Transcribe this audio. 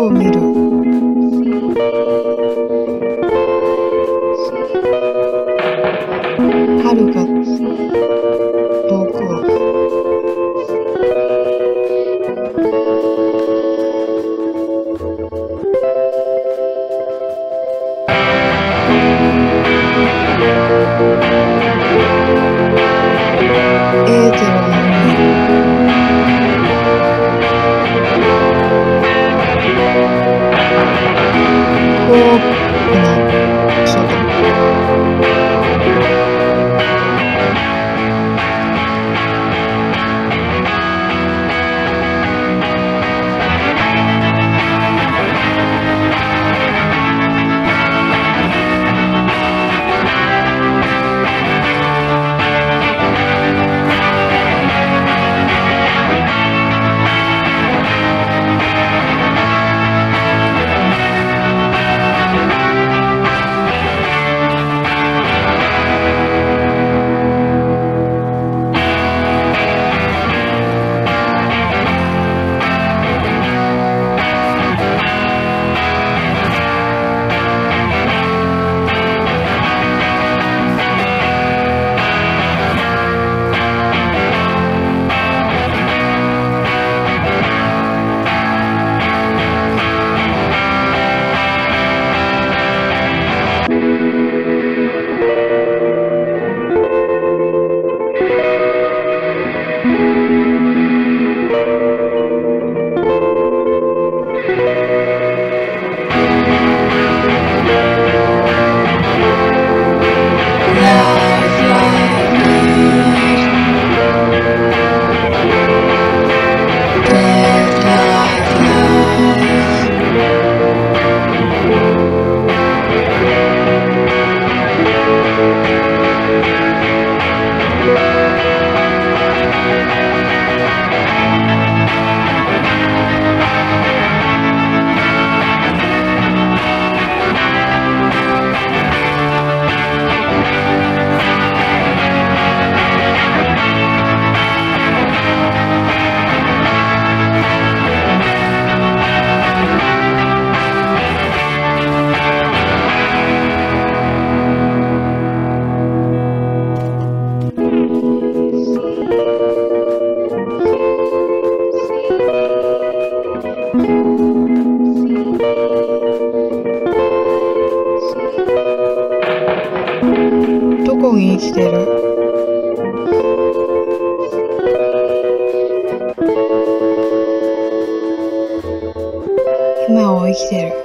を見る。遥か遠くをエーテルの people どこに生きてる。今を生きてる。